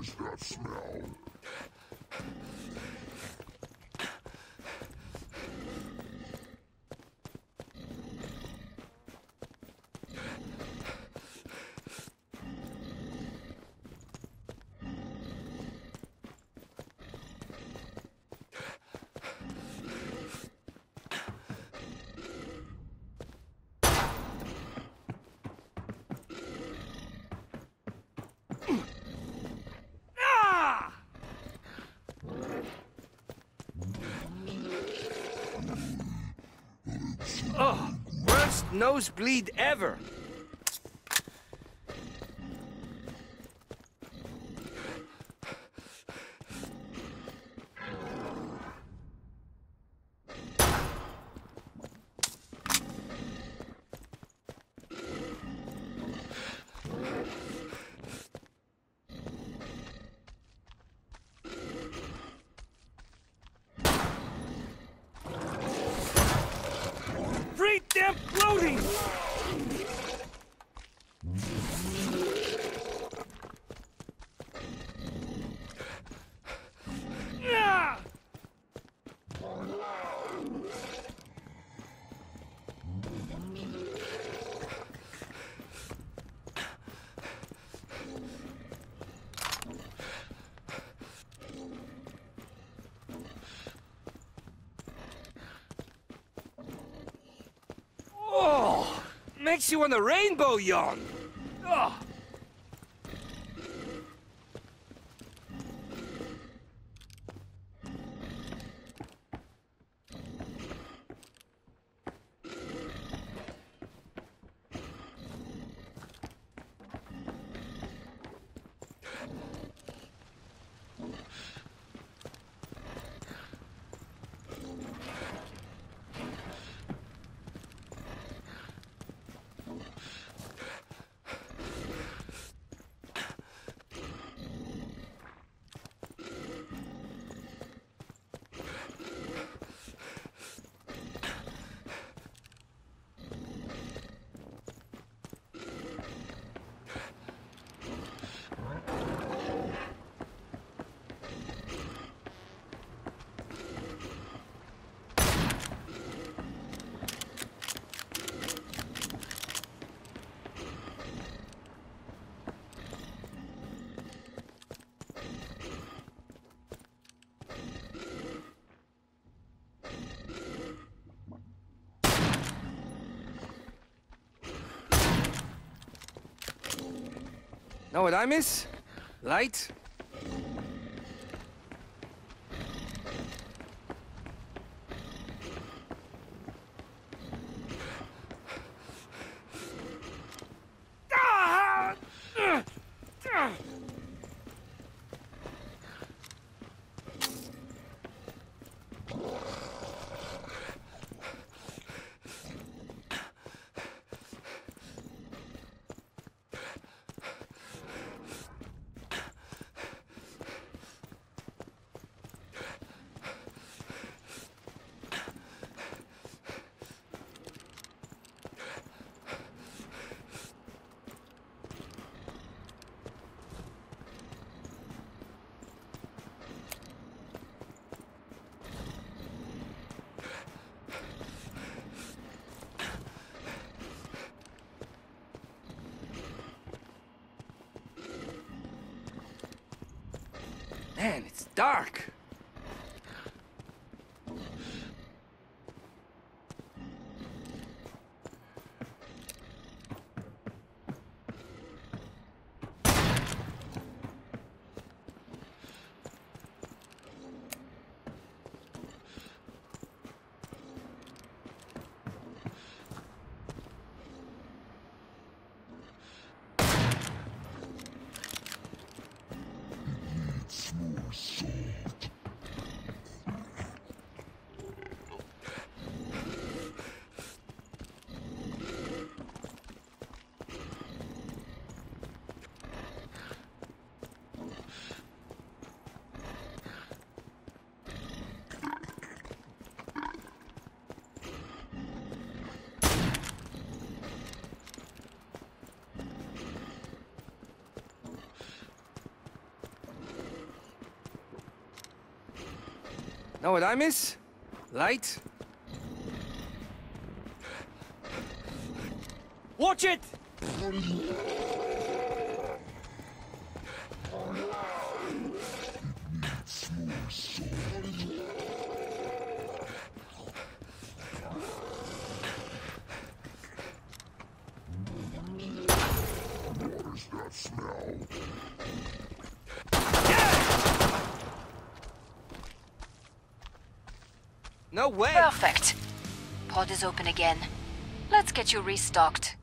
There's that smell. Nosebleed ever. Makes you want a rainbow yawn. Oh. Know what I miss? Light? Ah! Ugh! Ugh! Man, it's dark. Know what I miss? Light. Watch it! No way! Perfect. Pod is open again. Let's get you restocked.